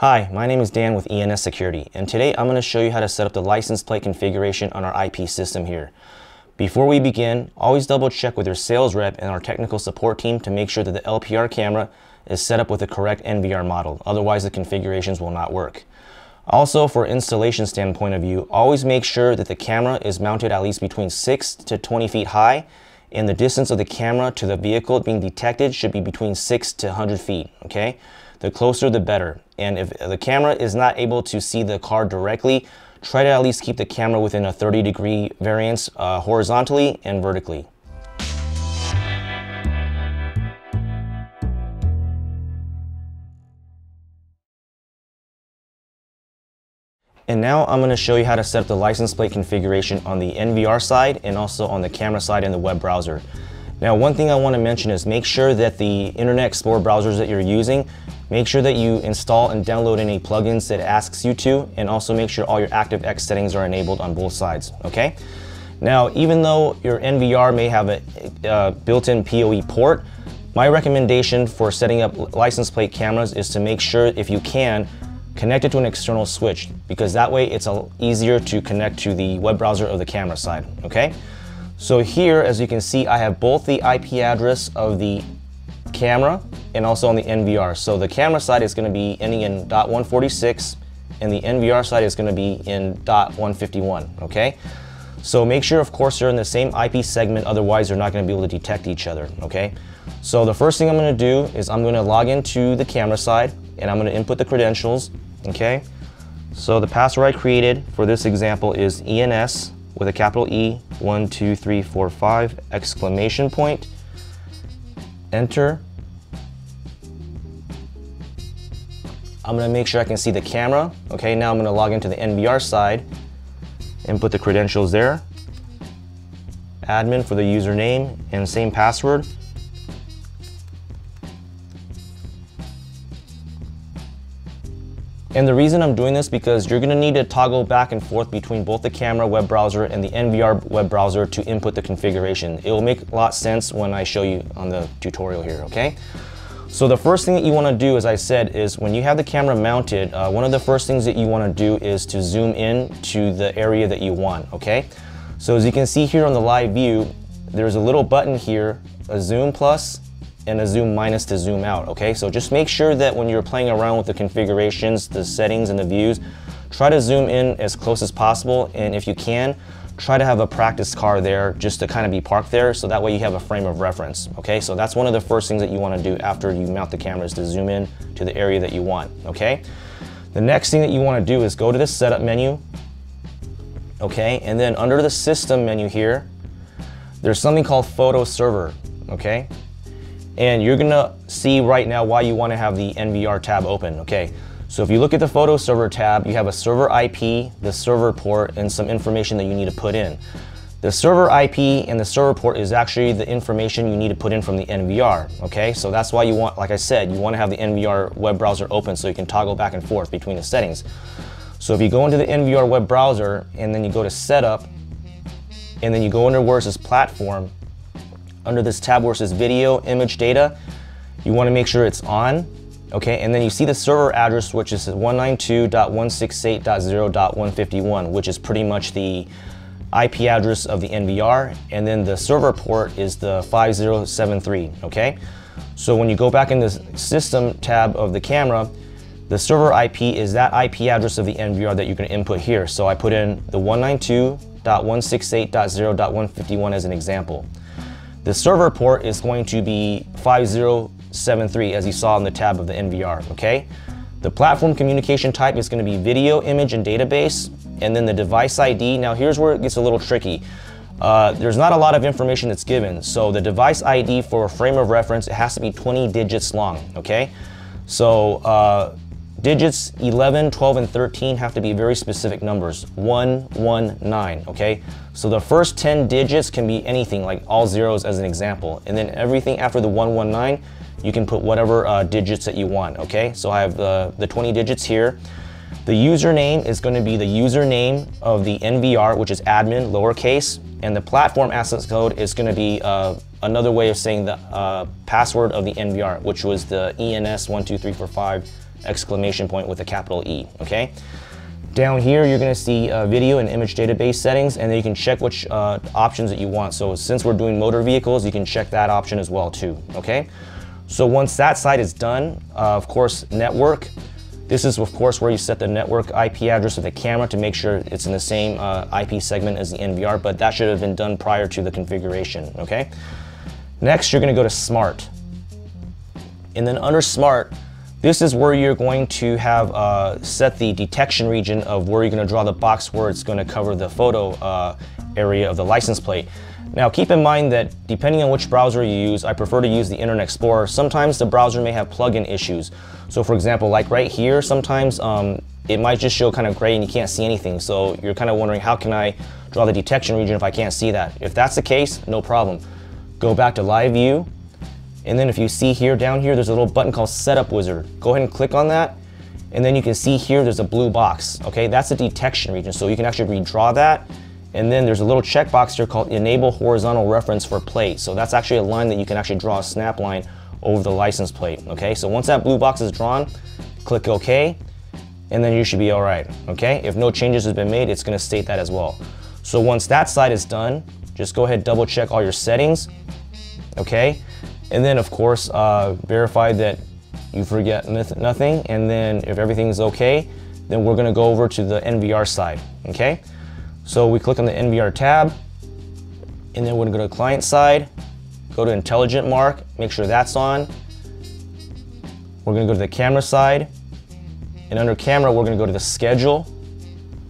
Hi, my name is Dan with ENS Security, and today I'm going to show you how to set up the license plate configuration on our IP system here. Before we begin, always double check with your sales rep and our technical support team to make sure that the LPR camera is set up with the correct NVR model, otherwise the configurations will not work. Also, for installation standpoint of view, always make sure that the camera is mounted at least between 6 to 20 feet high and the distance of the camera to the vehicle being detected should be between 6 to 100 feet, okay? The closer the better. And if the camera is not able to see the car directly, try to at least keep the camera within a 30 degree variance uh, horizontally and vertically. And now I'm going to show you how to set up the license plate configuration on the NVR side and also on the camera side in the web browser. Now one thing I want to mention is make sure that the Internet Explorer browsers that you're using, make sure that you install and download any plugins that asks you to and also make sure all your ActiveX settings are enabled on both sides, okay? Now even though your NVR may have a uh, built-in PoE port, my recommendation for setting up license plate cameras is to make sure if you can connect it to an external switch because that way it's easier to connect to the web browser of the camera side, okay? So here, as you can see, I have both the IP address of the camera and also on the NVR. So the camera side is gonna be ending in .146 and the NVR side is gonna be in .151, okay? So make sure, of course, you're in the same IP segment, otherwise you're not gonna be able to detect each other, okay? So the first thing I'm gonna do is I'm gonna log into the camera side and I'm gonna input the credentials okay? So the password I created for this example is ENS with a capital E, one, two, three, four, five, exclamation point, enter. I'm gonna make sure I can see the camera. Okay, now I'm gonna log into the NVR side, input the credentials there, admin for the username and same password. And the reason I'm doing this because you're gonna need to toggle back and forth between both the camera web browser and the NVR web browser to input the configuration. It will make a lot sense when I show you on the tutorial here, okay? So the first thing that you wanna do, as I said, is when you have the camera mounted, uh, one of the first things that you wanna do is to zoom in to the area that you want, okay? So as you can see here on the live view, there's a little button here, a zoom plus, and a zoom minus to zoom out, okay? So just make sure that when you're playing around with the configurations, the settings and the views, try to zoom in as close as possible and if you can, try to have a practice car there just to kind of be parked there so that way you have a frame of reference, okay? So that's one of the first things that you wanna do after you mount the camera is to zoom in to the area that you want, okay? The next thing that you wanna do is go to the setup menu, okay? And then under the system menu here, there's something called photo server, okay? And you're gonna see right now why you wanna have the NVR tab open, okay? So if you look at the photo server tab, you have a server IP, the server port, and some information that you need to put in. The server IP and the server port is actually the information you need to put in from the NVR, okay? So that's why you want, like I said, you wanna have the NVR web browser open so you can toggle back and forth between the settings. So if you go into the NVR web browser and then you go to setup, and then you go under where it says platform, under this tab where it says video, image data, you wanna make sure it's on, okay? And then you see the server address, which is 192.168.0.151, which is pretty much the IP address of the NVR, and then the server port is the 5073, okay? So when you go back in the system tab of the camera, the server IP is that IP address of the NVR that you're gonna input here. So I put in the 192.168.0.151 as an example. The server port is going to be 5073 as you saw in the tab of the NVR, okay? The platform communication type is going to be video, image, and database. And then the device ID, now here's where it gets a little tricky. Uh, there's not a lot of information that's given. So the device ID for a frame of reference, it has to be 20 digits long, okay? So uh, Digits 11, 12, and 13 have to be very specific numbers. 1, 1, 9, okay? So the first 10 digits can be anything, like all zeros as an example. And then everything after the 119, you can put whatever uh, digits that you want, okay? So I have the, the 20 digits here. The username is going to be the username of the NVR, which is admin, lowercase, and the platform access code is going to be uh, another way of saying the uh, password of the NVR, which was the ENS12345 exclamation point with a capital E, okay? Down here, you're gonna see uh, video and image database settings, and then you can check which uh, options that you want. So since we're doing motor vehicles, you can check that option as well too, okay? So once that side is done, uh, of course, network, this is of course where you set the network IP address of the camera to make sure it's in the same uh, IP segment as the NVR, but that should have been done prior to the configuration, okay? Next, you're gonna go to Smart. And then under Smart, this is where you're going to have uh, set the detection region of where you're gonna draw the box where it's gonna cover the photo uh, area of the license plate. Now keep in mind that depending on which browser you use, I prefer to use the Internet Explorer. Sometimes the browser may have plugin issues. So for example, like right here, sometimes um, it might just show kind of gray and you can't see anything. So you're kind of wondering how can I draw the detection region if I can't see that? If that's the case, no problem. Go back to live view. And then if you see here down here, there's a little button called setup wizard. Go ahead and click on that. And then you can see here, there's a blue box. Okay, that's the detection region. So you can actually redraw that and then there's a little checkbox here called enable horizontal reference for plate. So that's actually a line that you can actually draw a snap line over the license plate. Okay, so once that blue box is drawn, click OK, and then you should be all right. Okay, if no changes has been made, it's gonna state that as well. So once that side is done, just go ahead double check all your settings. Okay, and then of course uh, verify that you forget nothing. And then if everything's okay, then we're gonna go over to the NVR side. Okay. So we click on the NVR tab, and then we're gonna go to client side, go to intelligent mark, make sure that's on. We're gonna go to the camera side, and under camera, we're gonna go to the schedule,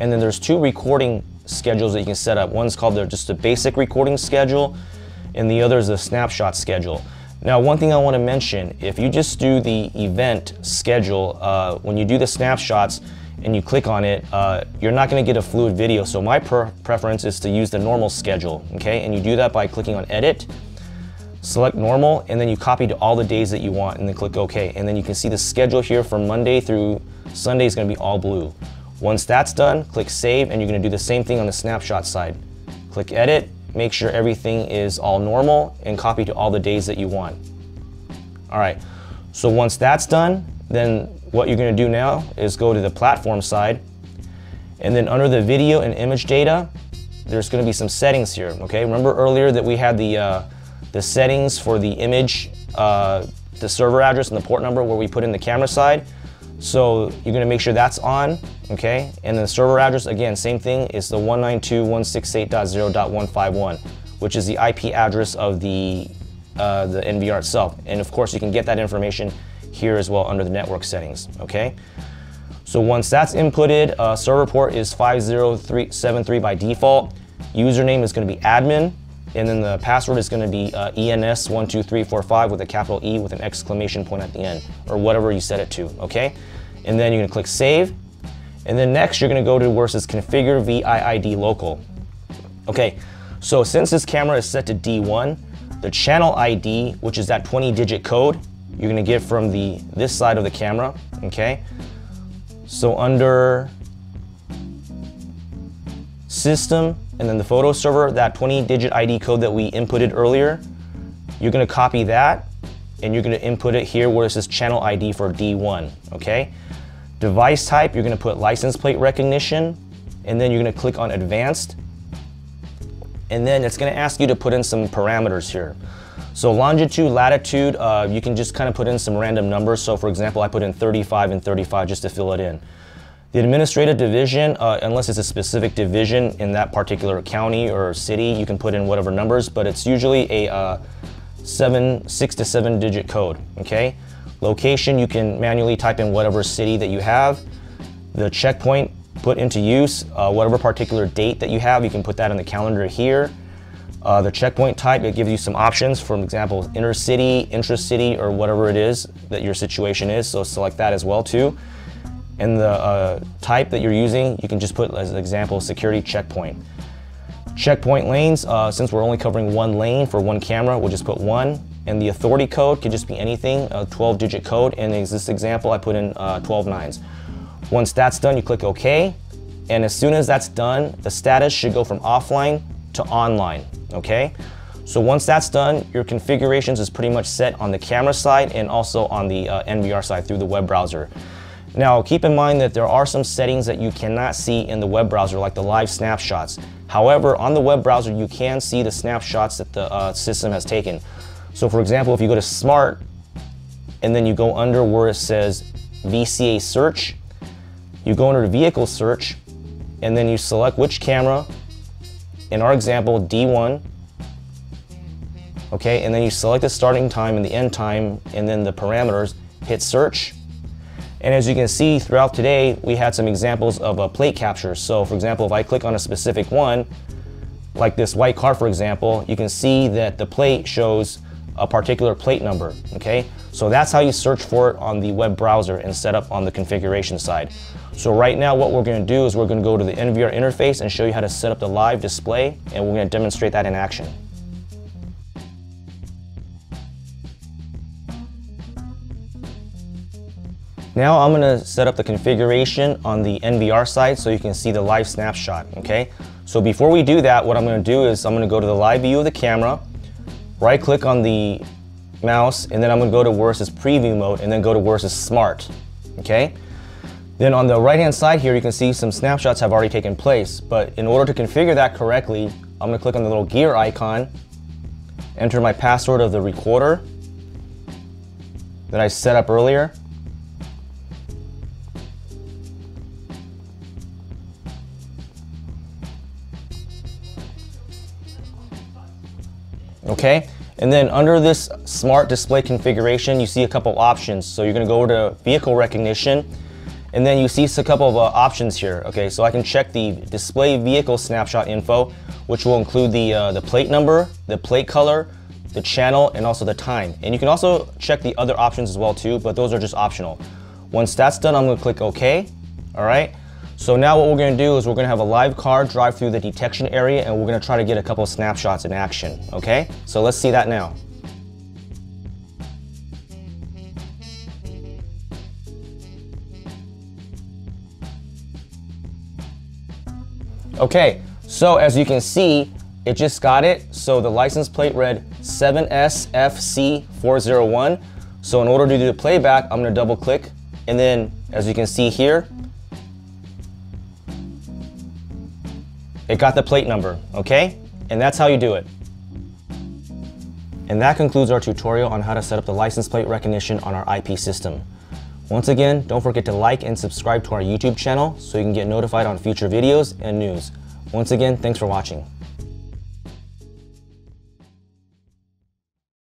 and then there's two recording schedules that you can set up. One's called the, just a basic recording schedule, and the other is a snapshot schedule. Now, one thing I want to mention, if you just do the event schedule, uh, when you do the snapshots, and you click on it, uh, you're not going to get a fluid video. So my preference is to use the normal schedule, okay? And you do that by clicking on edit, select normal, and then you copy to all the days that you want and then click OK. And then you can see the schedule here from Monday through Sunday is going to be all blue. Once that's done, click save and you're going to do the same thing on the snapshot side. Click edit, make sure everything is all normal and copy to all the days that you want. All right, so once that's done, then what you're going to do now is go to the platform side and then under the video and image data there's going to be some settings here okay? Remember earlier that we had the uh, the settings for the image uh, the server address and the port number where we put in the camera side. So you're going to make sure that's on okay? And then the server address again same thing is the 192.168.0.151 which is the IP address of the uh, the NVR itself. And of course you can get that information here as well under the network settings, okay? So once that's inputted, uh, server port is 50373 by default. Username is gonna be admin, and then the password is gonna be uh, ENS12345 with a capital E with an exclamation point at the end, or whatever you set it to, okay? And then you're gonna click save, and then next you're gonna go to where it says configure VIID local. Okay, so since this camera is set to D1, the channel ID, which is that 20 digit code, you're gonna get from the this side of the camera, okay? So under system and then the photo server, that 20 digit ID code that we inputted earlier, you're gonna copy that and you're gonna input it here where it says channel ID for D1, okay? Device type, you're gonna put license plate recognition and then you're gonna click on advanced and then it's gonna ask you to put in some parameters here. So longitude, latitude, uh, you can just kind of put in some random numbers. So for example, I put in 35 and 35 just to fill it in. The administrative division, uh, unless it's a specific division in that particular county or city, you can put in whatever numbers, but it's usually a uh, seven, six to seven digit code, okay? Location, you can manually type in whatever city that you have. The checkpoint, put into use, uh, whatever particular date that you have, you can put that in the calendar here. Uh, the checkpoint type, it gives you some options, for example, inner city, intra-city, or whatever it is that your situation is, so select that as well too. And the uh, type that you're using, you can just put as an example, security checkpoint. Checkpoint lanes, uh, since we're only covering one lane for one camera, we'll just put one. And the authority code could just be anything, a 12 digit code. And in this example, I put in uh, 12 nines. Once that's done, you click OK. And as soon as that's done, the status should go from offline to online okay? So once that's done, your configurations is pretty much set on the camera side and also on the uh, NVR side through the web browser. Now, keep in mind that there are some settings that you cannot see in the web browser, like the live snapshots. However, on the web browser, you can see the snapshots that the uh, system has taken. So for example, if you go to Smart, and then you go under where it says VCA search, you go under vehicle search, and then you select which camera, in our example, D1, okay, and then you select the starting time and the end time, and then the parameters, hit search, and as you can see throughout today, we had some examples of a plate capture. So for example, if I click on a specific one, like this white car, for example, you can see that the plate shows a particular plate number, okay? So that's how you search for it on the web browser and set up on the configuration side. So right now what we're gonna do is we're gonna go to the NVR interface and show you how to set up the live display and we're gonna demonstrate that in action. Now I'm gonna set up the configuration on the NVR side so you can see the live snapshot, okay? So before we do that, what I'm gonna do is I'm gonna go to the live view of the camera, right click on the mouse, and then I'm gonna go to where it says preview mode and then go to where it says smart, okay? Then on the right hand side here, you can see some snapshots have already taken place, but in order to configure that correctly, I'm gonna click on the little gear icon, enter my password of the recorder that I set up earlier, okay? And then under this smart display configuration, you see a couple options. So you're gonna go over to vehicle recognition, and then you see a couple of uh, options here, okay? So I can check the display vehicle snapshot info, which will include the, uh, the plate number, the plate color, the channel, and also the time. And you can also check the other options as well too, but those are just optional. Once that's done, I'm gonna click OK, all right? So now what we're gonna do is we're gonna have a live car drive through the detection area and we're gonna try to get a couple of snapshots in action, okay? So let's see that now. Okay, so as you can see, it just got it. So the license plate read 7SFC401. So in order to do the playback, I'm gonna double click. And then as you can see here, It got the plate number, okay? And that's how you do it. And that concludes our tutorial on how to set up the license plate recognition on our IP system. Once again, don't forget to like and subscribe to our YouTube channel so you can get notified on future videos and news. Once again, thanks for watching.